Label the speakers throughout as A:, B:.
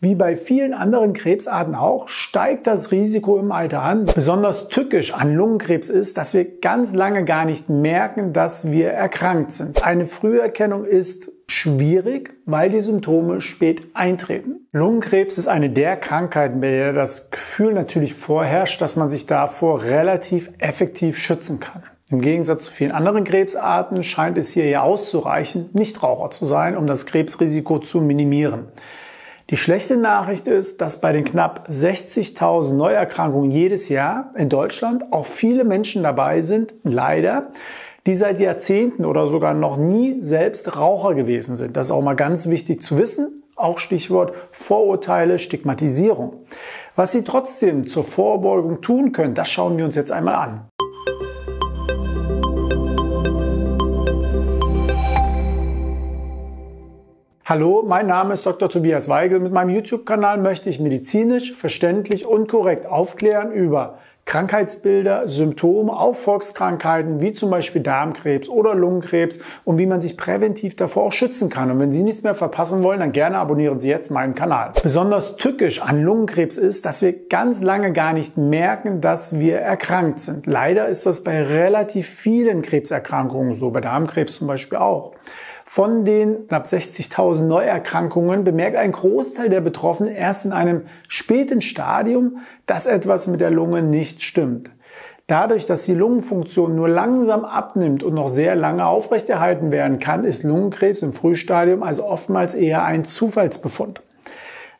A: Wie bei vielen anderen Krebsarten auch, steigt das Risiko im Alter an. Besonders tückisch an Lungenkrebs ist, dass wir ganz lange gar nicht merken, dass wir erkrankt sind. Eine Früherkennung ist schwierig, weil die Symptome spät eintreten. Lungenkrebs ist eine der Krankheiten, bei der das Gefühl natürlich vorherrscht, dass man sich davor relativ effektiv schützen kann. Im Gegensatz zu vielen anderen Krebsarten scheint es hier ja auszureichen, Nichtraucher zu sein, um das Krebsrisiko zu minimieren. Die schlechte Nachricht ist, dass bei den knapp 60.000 Neuerkrankungen jedes Jahr in Deutschland auch viele Menschen dabei sind, leider, die seit Jahrzehnten oder sogar noch nie selbst Raucher gewesen sind. Das ist auch mal ganz wichtig zu wissen. Auch Stichwort Vorurteile, Stigmatisierung. Was Sie trotzdem zur Vorbeugung tun können, das schauen wir uns jetzt einmal an. Hallo, mein Name ist Dr. Tobias Weigel. Mit meinem YouTube-Kanal möchte ich medizinisch, verständlich und korrekt aufklären über Krankheitsbilder, Symptome auf Volkskrankheiten wie zum Beispiel Darmkrebs oder Lungenkrebs und wie man sich präventiv davor auch schützen kann. Und wenn Sie nichts mehr verpassen wollen, dann gerne abonnieren Sie jetzt meinen Kanal. Besonders tückisch an Lungenkrebs ist, dass wir ganz lange gar nicht merken, dass wir erkrankt sind. Leider ist das bei relativ vielen Krebserkrankungen so, bei Darmkrebs zum Beispiel auch. Von den knapp 60.000 Neuerkrankungen bemerkt ein Großteil der Betroffenen erst in einem späten Stadium, dass etwas mit der Lunge nicht stimmt. Dadurch, dass die Lungenfunktion nur langsam abnimmt und noch sehr lange aufrechterhalten werden kann, ist Lungenkrebs im Frühstadium also oftmals eher ein Zufallsbefund.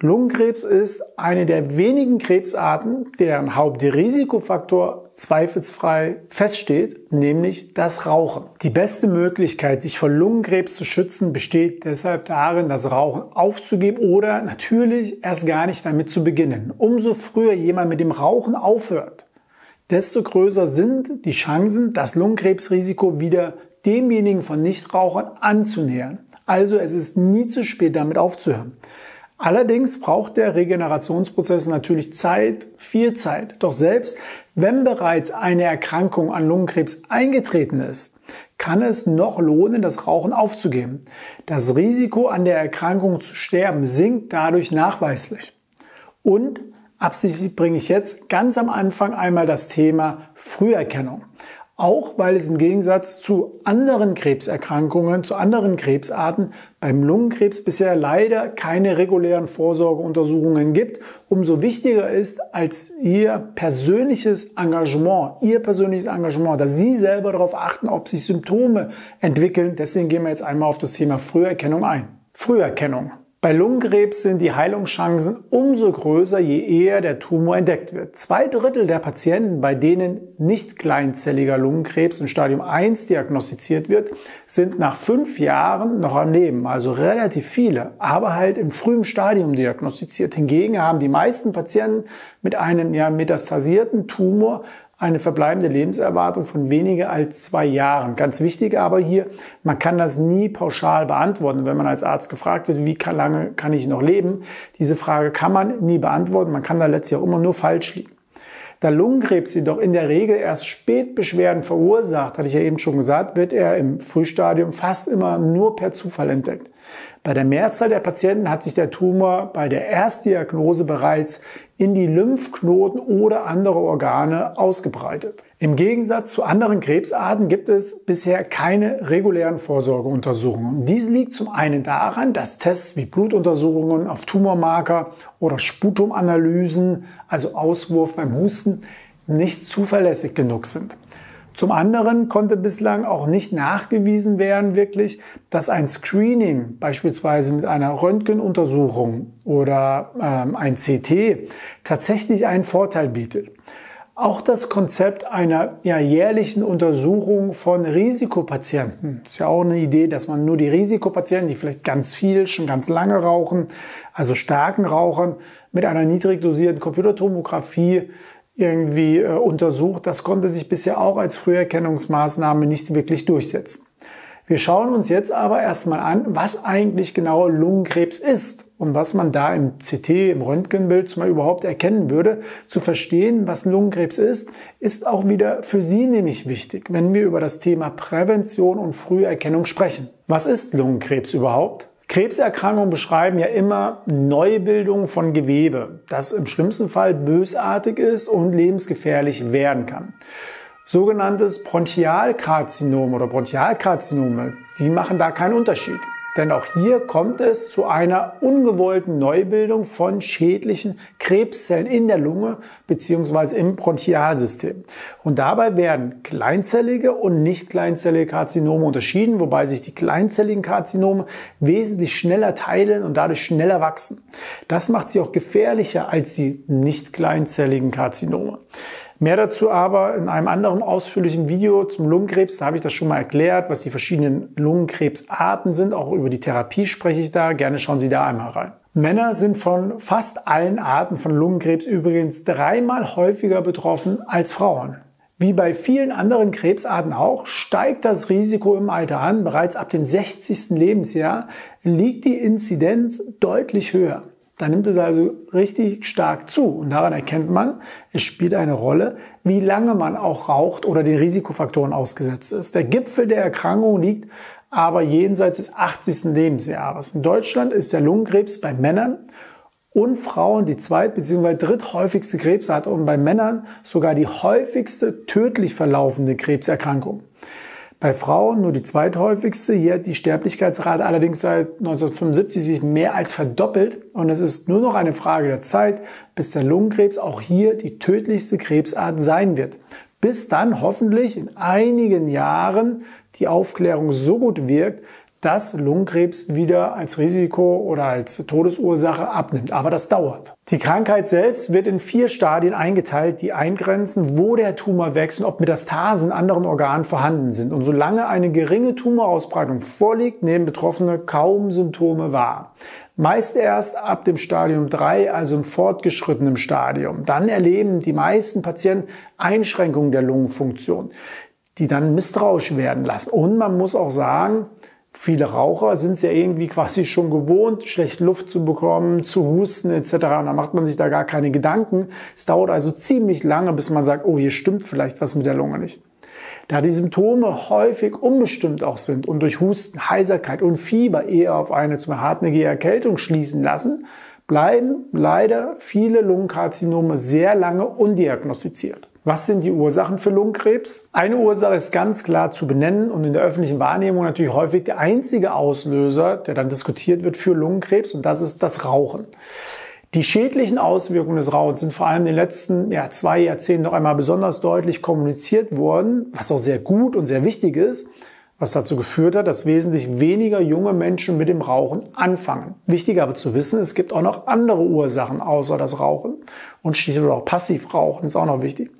A: Lungenkrebs ist eine der wenigen Krebsarten, deren Hauptrisikofaktor zweifelsfrei feststeht, nämlich das Rauchen. Die beste Möglichkeit, sich vor Lungenkrebs zu schützen, besteht deshalb darin, das Rauchen aufzugeben oder natürlich erst gar nicht damit zu beginnen. Umso früher jemand mit dem Rauchen aufhört, desto größer sind die Chancen, das Lungenkrebsrisiko wieder demjenigen von Nichtrauchern anzunähern. Also es ist nie zu spät, damit aufzuhören. Allerdings braucht der Regenerationsprozess natürlich Zeit, viel Zeit. Doch selbst wenn bereits eine Erkrankung an Lungenkrebs eingetreten ist, kann es noch lohnen, das Rauchen aufzugeben. Das Risiko an der Erkrankung zu sterben sinkt dadurch nachweislich. Und absichtlich bringe ich jetzt ganz am Anfang einmal das Thema Früherkennung auch weil es im Gegensatz zu anderen Krebserkrankungen, zu anderen Krebsarten beim Lungenkrebs bisher leider keine regulären Vorsorgeuntersuchungen gibt. Umso wichtiger ist als Ihr persönliches Engagement, Ihr persönliches Engagement, dass Sie selber darauf achten, ob sich Symptome entwickeln. Deswegen gehen wir jetzt einmal auf das Thema Früherkennung ein. Früherkennung. Bei Lungenkrebs sind die Heilungschancen umso größer, je eher der Tumor entdeckt wird. Zwei Drittel der Patienten, bei denen nicht kleinzelliger Lungenkrebs im Stadium 1 diagnostiziert wird, sind nach fünf Jahren noch am Leben. Also relativ viele, aber halt im frühen Stadium diagnostiziert. Hingegen haben die meisten Patienten mit einem ja metastasierten Tumor eine verbleibende Lebenserwartung von weniger als zwei Jahren. Ganz wichtig aber hier, man kann das nie pauschal beantworten. Wenn man als Arzt gefragt wird, wie lange kann ich noch leben, diese Frage kann man nie beantworten. Man kann da letztlich auch immer nur falsch liegen. Da Lungenkrebs jedoch in der Regel erst spät Beschwerden verursacht, hatte ich ja eben schon gesagt, wird er im Frühstadium fast immer nur per Zufall entdeckt. Bei der Mehrzahl der Patienten hat sich der Tumor bei der Erstdiagnose bereits in die Lymphknoten oder andere Organe ausgebreitet. Im Gegensatz zu anderen Krebsarten gibt es bisher keine regulären Vorsorgeuntersuchungen. Dies liegt zum einen daran, dass Tests wie Blutuntersuchungen auf Tumormarker oder Sputumanalysen, also Auswurf beim Husten, nicht zuverlässig genug sind. Zum anderen konnte bislang auch nicht nachgewiesen werden wirklich, dass ein Screening beispielsweise mit einer Röntgenuntersuchung oder ähm, ein CT tatsächlich einen Vorteil bietet. Auch das Konzept einer ja, jährlichen Untersuchung von Risikopatienten ist ja auch eine Idee, dass man nur die Risikopatienten, die vielleicht ganz viel, schon ganz lange rauchen, also starken Rauchern, mit einer niedrig dosierten Computertomographie irgendwie äh, untersucht. Das konnte sich bisher auch als Früherkennungsmaßnahme nicht wirklich durchsetzen. Wir schauen uns jetzt aber erstmal an, was eigentlich genau Lungenkrebs ist und was man da im CT, im Röntgenbild Beispiel überhaupt erkennen würde. Zu verstehen, was Lungenkrebs ist, ist auch wieder für Sie nämlich wichtig, wenn wir über das Thema Prävention und Früherkennung sprechen. Was ist Lungenkrebs überhaupt? Krebserkrankungen beschreiben ja immer Neubildung von Gewebe, das im schlimmsten Fall bösartig ist und lebensgefährlich werden kann. Sogenanntes Bronchialkarzinom oder Bronchialkarzinome, die machen da keinen Unterschied. Denn auch hier kommt es zu einer ungewollten Neubildung von schädlichen Krebszellen in der Lunge bzw. im Bronchialsystem. Und dabei werden kleinzellige und nicht kleinzellige Karzinome unterschieden, wobei sich die kleinzelligen Karzinome wesentlich schneller teilen und dadurch schneller wachsen. Das macht sie auch gefährlicher als die nicht kleinzelligen Karzinome. Mehr dazu aber in einem anderen ausführlichen Video zum Lungenkrebs. Da habe ich das schon mal erklärt, was die verschiedenen Lungenkrebsarten sind. Auch über die Therapie spreche ich da. Gerne schauen Sie da einmal rein. Männer sind von fast allen Arten von Lungenkrebs übrigens dreimal häufiger betroffen als Frauen. Wie bei vielen anderen Krebsarten auch, steigt das Risiko im Alter an. Bereits ab dem 60. Lebensjahr liegt die Inzidenz deutlich höher. Da nimmt es also richtig stark zu. Und daran erkennt man, es spielt eine Rolle, wie lange man auch raucht oder den Risikofaktoren ausgesetzt ist. Der Gipfel der Erkrankung liegt aber jenseits des 80. Lebensjahres. In Deutschland ist der Lungenkrebs bei Männern und Frauen die zweit- bzw. dritthäufigste Krebsart und bei Männern sogar die häufigste tödlich verlaufende Krebserkrankung. Bei Frauen nur die zweithäufigste. Hier hat die Sterblichkeitsrate allerdings seit 1975 sich mehr als verdoppelt. Und es ist nur noch eine Frage der Zeit, bis der Lungenkrebs auch hier die tödlichste Krebsart sein wird. Bis dann hoffentlich in einigen Jahren die Aufklärung so gut wirkt, dass Lungenkrebs wieder als Risiko oder als Todesursache abnimmt. Aber das dauert. Die Krankheit selbst wird in vier Stadien eingeteilt, die eingrenzen, wo der Tumor wächst und ob Metastasen in anderen Organen vorhanden sind. Und solange eine geringe Tumorausbreitung vorliegt, nehmen Betroffene kaum Symptome wahr. Meist erst ab dem Stadium 3, also im fortgeschrittenen Stadium. Dann erleben die meisten Patienten Einschränkungen der Lungenfunktion, die dann misstrauisch werden lassen. Und man muss auch sagen, Viele Raucher sind es ja irgendwie quasi schon gewohnt, schlecht Luft zu bekommen, zu husten etc. Und da macht man sich da gar keine Gedanken. Es dauert also ziemlich lange, bis man sagt, oh, hier stimmt vielleicht was mit der Lunge nicht. Da die Symptome häufig unbestimmt auch sind und durch Husten, Heiserkeit und Fieber eher auf eine zum hartnäckige Erkältung schließen lassen, bleiben leider viele Lungenkarzinome sehr lange undiagnostiziert. Was sind die Ursachen für Lungenkrebs? Eine Ursache ist ganz klar zu benennen und in der öffentlichen Wahrnehmung natürlich häufig der einzige Auslöser, der dann diskutiert wird für Lungenkrebs und das ist das Rauchen. Die schädlichen Auswirkungen des Rauchens sind vor allem in den letzten ja, zwei Jahrzehnten noch einmal besonders deutlich kommuniziert worden, was auch sehr gut und sehr wichtig ist was dazu geführt hat, dass wesentlich weniger junge Menschen mit dem Rauchen anfangen. Wichtig aber zu wissen, es gibt auch noch andere Ursachen außer das Rauchen und schließlich auch Passivrauchen ist auch noch wichtig.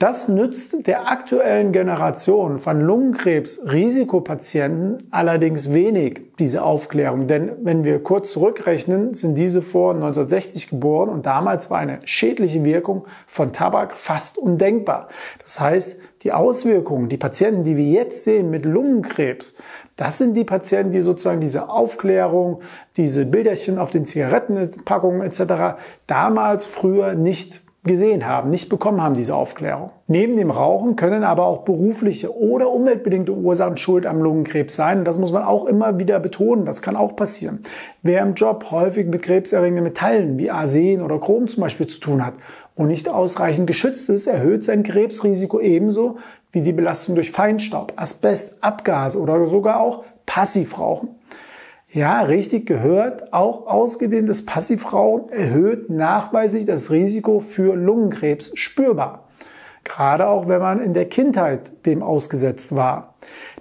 A: Das nützt der aktuellen Generation von Lungenkrebs-Risikopatienten allerdings wenig, diese Aufklärung. Denn wenn wir kurz zurückrechnen, sind diese vor 1960 geboren und damals war eine schädliche Wirkung von Tabak fast undenkbar. Das heißt, die Auswirkungen, die Patienten, die wir jetzt sehen mit Lungenkrebs, das sind die Patienten, die sozusagen diese Aufklärung, diese Bilderchen auf den Zigarettenpackungen etc. damals früher nicht gesehen haben, nicht bekommen haben, diese Aufklärung. Neben dem Rauchen können aber auch berufliche oder umweltbedingte Ursachen schuld am Lungenkrebs sein. Und das muss man auch immer wieder betonen. Das kann auch passieren. Wer im Job häufig mit krebserregenden Metallen wie Arsen oder Chrom zum Beispiel zu tun hat und nicht ausreichend geschützt ist, erhöht sein Krebsrisiko ebenso wie die Belastung durch Feinstaub, Asbest, Abgase oder sogar auch Passivrauchen. Ja, richtig gehört. Auch ausgedehntes Passivrauchen erhöht nachweislich das Risiko für Lungenkrebs spürbar. Gerade auch wenn man in der Kindheit dem ausgesetzt war.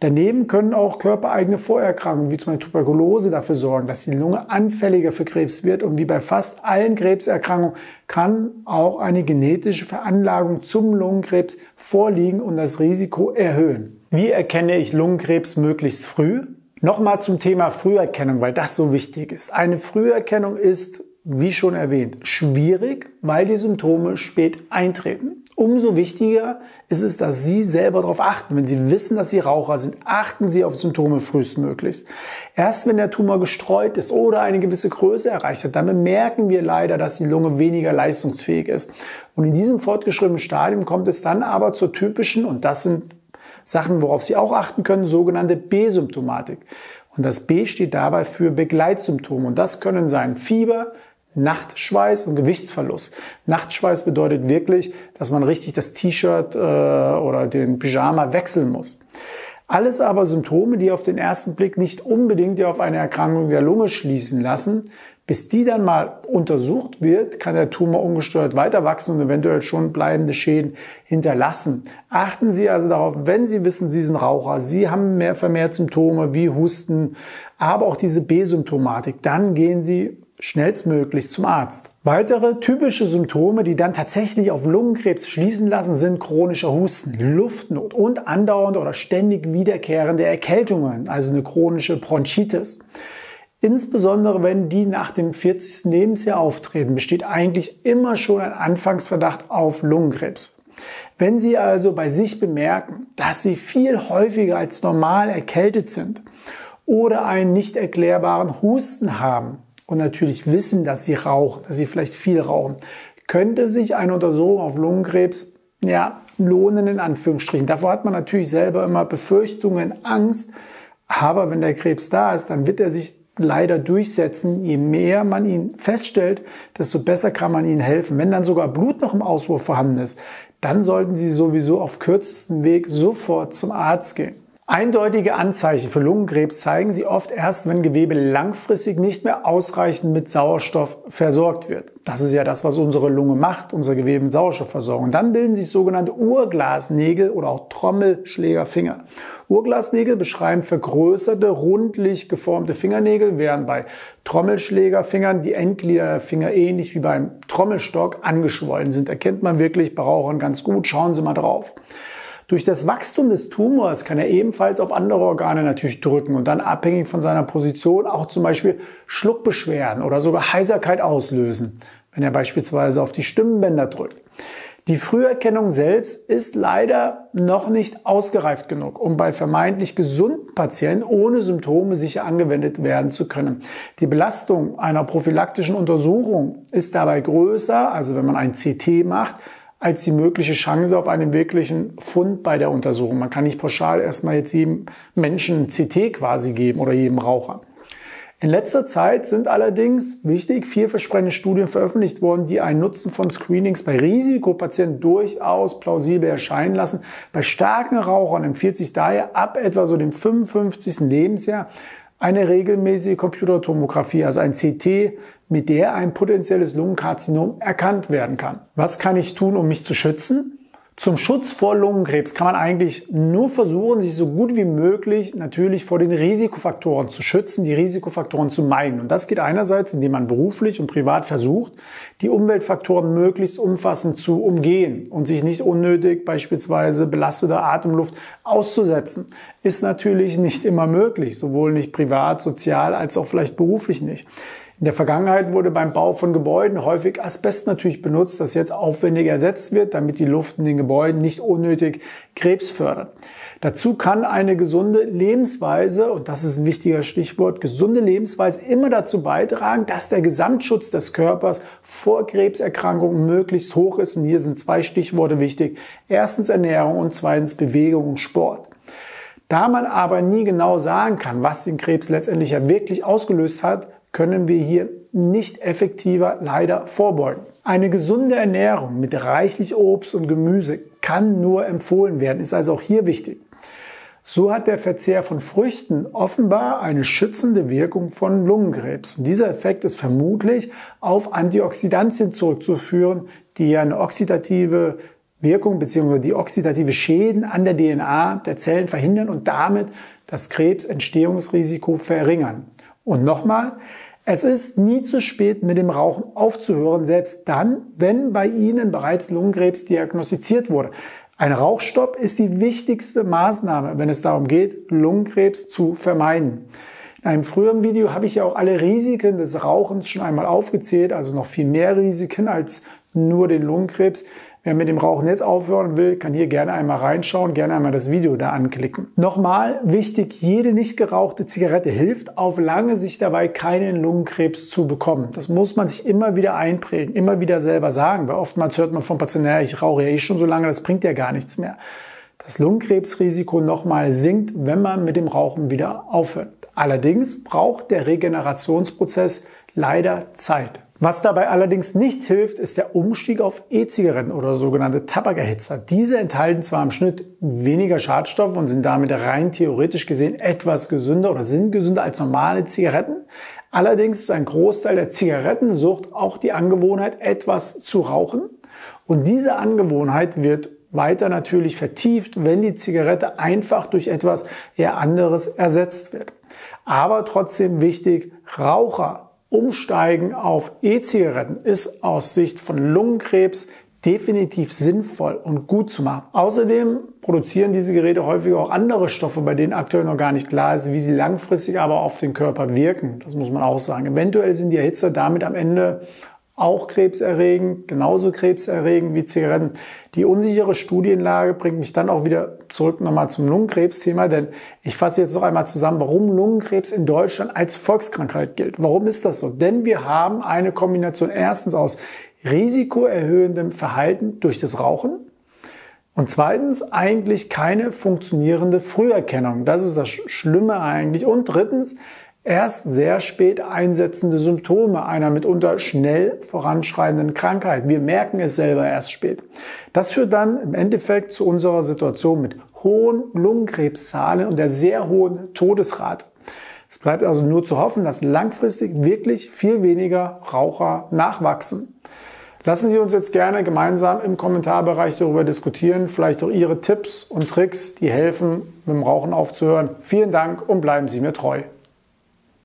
A: Daneben können auch körpereigene Vorerkrankungen wie zum Beispiel Tuberkulose dafür sorgen, dass die Lunge anfälliger für Krebs wird. Und wie bei fast allen Krebserkrankungen kann auch eine genetische Veranlagung zum Lungenkrebs vorliegen und das Risiko erhöhen. Wie erkenne ich Lungenkrebs möglichst früh? Nochmal zum Thema Früherkennung, weil das so wichtig ist. Eine Früherkennung ist, wie schon erwähnt, schwierig, weil die Symptome spät eintreten. Umso wichtiger ist es, dass Sie selber darauf achten. Wenn Sie wissen, dass Sie Raucher sind, achten Sie auf Symptome frühestmöglichst. Erst wenn der Tumor gestreut ist oder eine gewisse Größe erreicht hat, dann bemerken wir leider, dass die Lunge weniger leistungsfähig ist. Und in diesem fortgeschrittenen Stadium kommt es dann aber zur typischen, und das sind Sachen, worauf Sie auch achten können, sogenannte B-Symptomatik. Und das B steht dabei für Begleitsymptome. Und das können sein Fieber, Nachtschweiß und Gewichtsverlust. Nachtschweiß bedeutet wirklich, dass man richtig das T-Shirt äh, oder den Pyjama wechseln muss. Alles aber Symptome, die auf den ersten Blick nicht unbedingt auf eine Erkrankung der Lunge schließen lassen. Bis die dann mal untersucht wird, kann der Tumor ungesteuert weiter wachsen und eventuell schon bleibende Schäden hinterlassen. Achten Sie also darauf, wenn Sie wissen, Sie sind Raucher, Sie haben mehr vermehrt Symptome wie Husten, aber auch diese B-Symptomatik, dann gehen Sie schnellstmöglich zum Arzt. Weitere typische Symptome, die dann tatsächlich auf Lungenkrebs schließen lassen, sind chronischer Husten, Luftnot und andauernde oder ständig wiederkehrende Erkältungen, also eine chronische Bronchitis. Insbesondere wenn die nach dem 40. Lebensjahr auftreten, besteht eigentlich immer schon ein Anfangsverdacht auf Lungenkrebs. Wenn Sie also bei sich bemerken, dass Sie viel häufiger als normal erkältet sind oder einen nicht erklärbaren Husten haben, und natürlich wissen, dass sie rauchen, dass sie vielleicht viel rauchen, könnte sich eine Untersuchung auf Lungenkrebs ja, lohnen, in Anführungsstrichen. Davor hat man natürlich selber immer Befürchtungen, Angst. Aber wenn der Krebs da ist, dann wird er sich leider durchsetzen. Je mehr man ihn feststellt, desto besser kann man ihnen helfen. Wenn dann sogar Blut noch im Auswurf vorhanden ist, dann sollten Sie sowieso auf kürzesten Weg sofort zum Arzt gehen. Eindeutige Anzeichen für Lungenkrebs zeigen sie oft erst, wenn Gewebe langfristig nicht mehr ausreichend mit Sauerstoff versorgt wird. Das ist ja das, was unsere Lunge macht, unser Gewebe mit Sauerstoff versorgen. Dann bilden sich sogenannte Urglasnägel oder auch Trommelschlägerfinger. Urglasnägel beschreiben vergrößerte, rundlich geformte Fingernägel, während bei Trommelschlägerfingern die Endglieder der Finger ähnlich wie beim Trommelstock angeschwollen sind. Erkennt man wirklich bei Rauchern ganz gut. Schauen Sie mal drauf. Durch das Wachstum des Tumors kann er ebenfalls auf andere Organe natürlich drücken und dann abhängig von seiner Position auch zum Beispiel Schluckbeschwerden oder sogar Heiserkeit auslösen, wenn er beispielsweise auf die Stimmbänder drückt. Die Früherkennung selbst ist leider noch nicht ausgereift genug, um bei vermeintlich gesunden Patienten ohne Symptome sicher angewendet werden zu können. Die Belastung einer prophylaktischen Untersuchung ist dabei größer, also wenn man ein CT macht, als die mögliche Chance auf einen wirklichen Fund bei der Untersuchung. Man kann nicht pauschal erstmal jetzt jedem Menschen CT quasi geben oder jedem Raucher. In letzter Zeit sind allerdings, wichtig, vielversprechende Studien veröffentlicht worden, die einen Nutzen von Screenings bei Risikopatienten durchaus plausibel erscheinen lassen. Bei starken Rauchern empfiehlt sich daher ab etwa so dem 55. Lebensjahr eine regelmäßige Computertomographie, also ein CT, mit der ein potenzielles Lungenkarzinom erkannt werden kann. Was kann ich tun, um mich zu schützen? Zum Schutz vor Lungenkrebs kann man eigentlich nur versuchen, sich so gut wie möglich natürlich vor den Risikofaktoren zu schützen, die Risikofaktoren zu meiden. Und das geht einerseits, indem man beruflich und privat versucht, die Umweltfaktoren möglichst umfassend zu umgehen und sich nicht unnötig beispielsweise belasteter Atemluft auszusetzen. Ist natürlich nicht immer möglich, sowohl nicht privat, sozial als auch vielleicht beruflich nicht. In der Vergangenheit wurde beim Bau von Gebäuden häufig Asbest natürlich benutzt, das jetzt aufwendig ersetzt wird, damit die Luft in den Gebäuden nicht unnötig Krebs fördert. Dazu kann eine gesunde Lebensweise, und das ist ein wichtiger Stichwort, gesunde Lebensweise immer dazu beitragen, dass der Gesamtschutz des Körpers vor Krebserkrankungen möglichst hoch ist. Und hier sind zwei Stichworte wichtig. Erstens Ernährung und zweitens Bewegung und Sport. Da man aber nie genau sagen kann, was den Krebs letztendlich ja wirklich ausgelöst hat, können wir hier nicht effektiver leider vorbeugen. Eine gesunde Ernährung mit reichlich Obst und Gemüse kann nur empfohlen werden, ist also auch hier wichtig. So hat der Verzehr von Früchten offenbar eine schützende Wirkung von Lungenkrebs. Und dieser Effekt ist vermutlich auf Antioxidantien zurückzuführen, die eine oxidative Wirkung bzw. die oxidative Schäden an der DNA der Zellen verhindern und damit das Krebsentstehungsrisiko verringern. Und nochmal, es ist nie zu spät, mit dem Rauchen aufzuhören, selbst dann, wenn bei Ihnen bereits Lungenkrebs diagnostiziert wurde. Ein Rauchstopp ist die wichtigste Maßnahme, wenn es darum geht, Lungenkrebs zu vermeiden. In einem früheren Video habe ich ja auch alle Risiken des Rauchens schon einmal aufgezählt, also noch viel mehr Risiken als nur den Lungenkrebs. Wer mit dem Rauchen jetzt aufhören will, kann hier gerne einmal reinschauen, gerne einmal das Video da anklicken. Nochmal wichtig, jede nicht gerauchte Zigarette hilft auf lange Sicht dabei, keinen Lungenkrebs zu bekommen. Das muss man sich immer wieder einprägen, immer wieder selber sagen, weil oftmals hört man vom Patienten, ja, ich rauche ja eh schon so lange, das bringt ja gar nichts mehr. Das Lungenkrebsrisiko nochmal sinkt, wenn man mit dem Rauchen wieder aufhört. Allerdings braucht der Regenerationsprozess leider Zeit. Was dabei allerdings nicht hilft, ist der Umstieg auf E-Zigaretten oder sogenannte Tabakerhitzer. Diese enthalten zwar im Schnitt weniger Schadstoffe und sind damit rein theoretisch gesehen etwas gesünder oder sind gesünder als normale Zigaretten. Allerdings ist ein Großteil der Zigarettensucht auch die Angewohnheit, etwas zu rauchen. Und diese Angewohnheit wird weiter natürlich vertieft, wenn die Zigarette einfach durch etwas eher anderes ersetzt wird. Aber trotzdem wichtig, Raucher Umsteigen auf E-Zigaretten ist aus Sicht von Lungenkrebs definitiv sinnvoll und gut zu machen. Außerdem produzieren diese Geräte häufig auch andere Stoffe, bei denen aktuell noch gar nicht klar ist, wie sie langfristig aber auf den Körper wirken. Das muss man auch sagen. Eventuell sind die Erhitzer damit am Ende auch krebserregend, genauso krebserregend wie Zigaretten. Die unsichere Studienlage bringt mich dann auch wieder zurück nochmal zum Lungenkrebsthema, denn ich fasse jetzt noch einmal zusammen, warum Lungenkrebs in Deutschland als Volkskrankheit gilt. Warum ist das so? Denn wir haben eine Kombination erstens aus risikoerhöhendem Verhalten durch das Rauchen, und zweitens eigentlich keine funktionierende Früherkennung. Das ist das Schlimme eigentlich. Und drittens erst sehr spät einsetzende Symptome einer mitunter schnell voranschreitenden Krankheit. Wir merken es selber erst spät. Das führt dann im Endeffekt zu unserer Situation mit hohen Lungenkrebszahlen und der sehr hohen Todesrate. Es bleibt also nur zu hoffen, dass langfristig wirklich viel weniger Raucher nachwachsen. Lassen Sie uns jetzt gerne gemeinsam im Kommentarbereich darüber diskutieren, vielleicht auch Ihre Tipps und Tricks, die helfen, mit dem Rauchen aufzuhören. Vielen Dank und bleiben Sie mir treu.